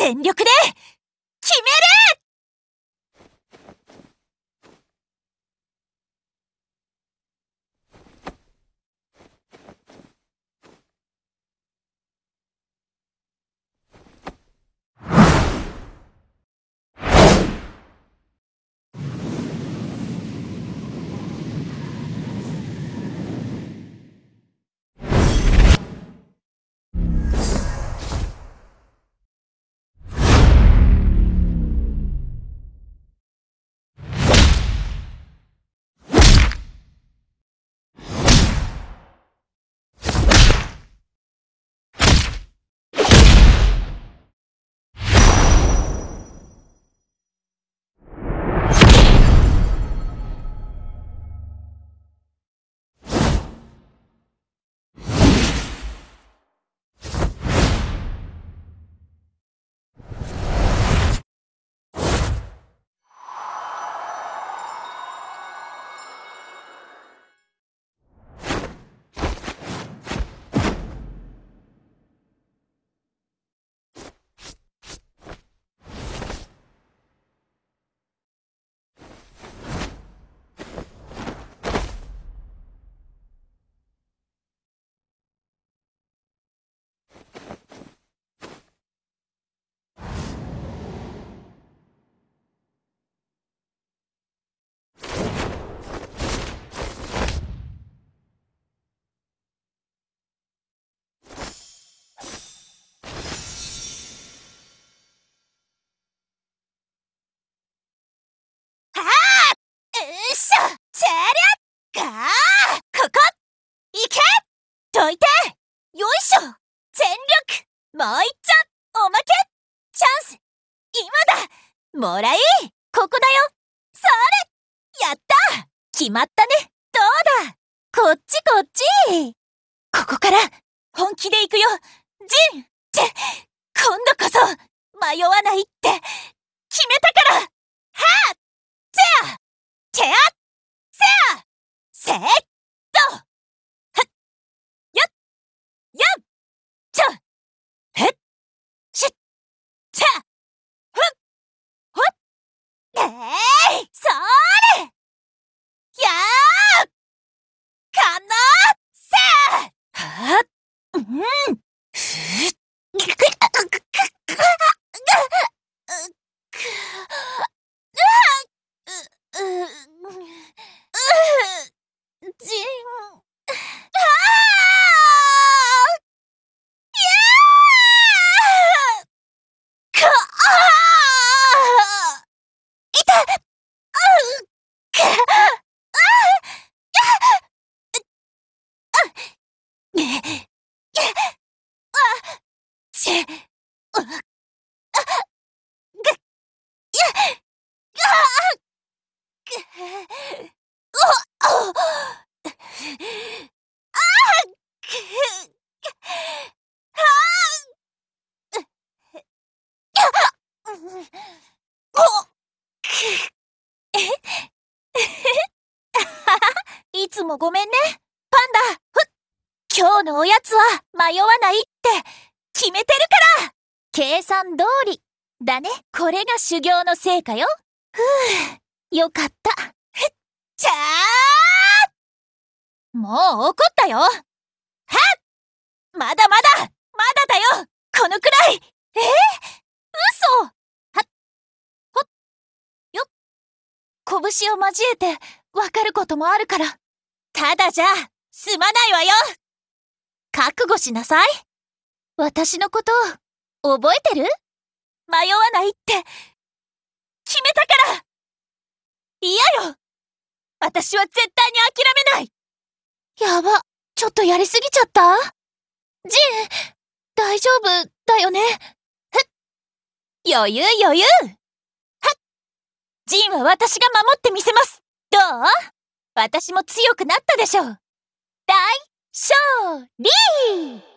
全力で決める！どいてよいしょ全力もう一丁おまけ。チャンス。今だ。もらいここだよそれやった。決まったね。どうだ。こっちこっちここから。本気で行くよ。ジン。チェ。今度こそ。迷わないって。決めたから。はあチェア。チェアセアセットはっやっやっちゃへっしっちゃふっほっえいそれやーかなせはっうんふっくくくくくう、う、じん、ああやーかあいたうかあちあがやがいつもごめんね、パンダ。今日のおやつは迷わないって決めてるから計算通りだね。これが修行の成果よ。ふぅ。よかった。ふっちゃーもう怒ったよ。はっ。まだまだ。まだだよ。このくらい。えー、嘘。はっ。ほっ。よっ。拳を交えてわかることもあるから。ただじゃ、済まないわよ。覚悟しなさい。私のことを覚えてる？迷わないって。決めたから。嫌よ。私は絶対に諦めない。やば、ちょっとやりすぎちゃった？ジン、大丈夫だよね？ふっ。余裕余裕。はっ。ジンは私が守ってみせます。どう？私も強くなったでしょう。大勝利！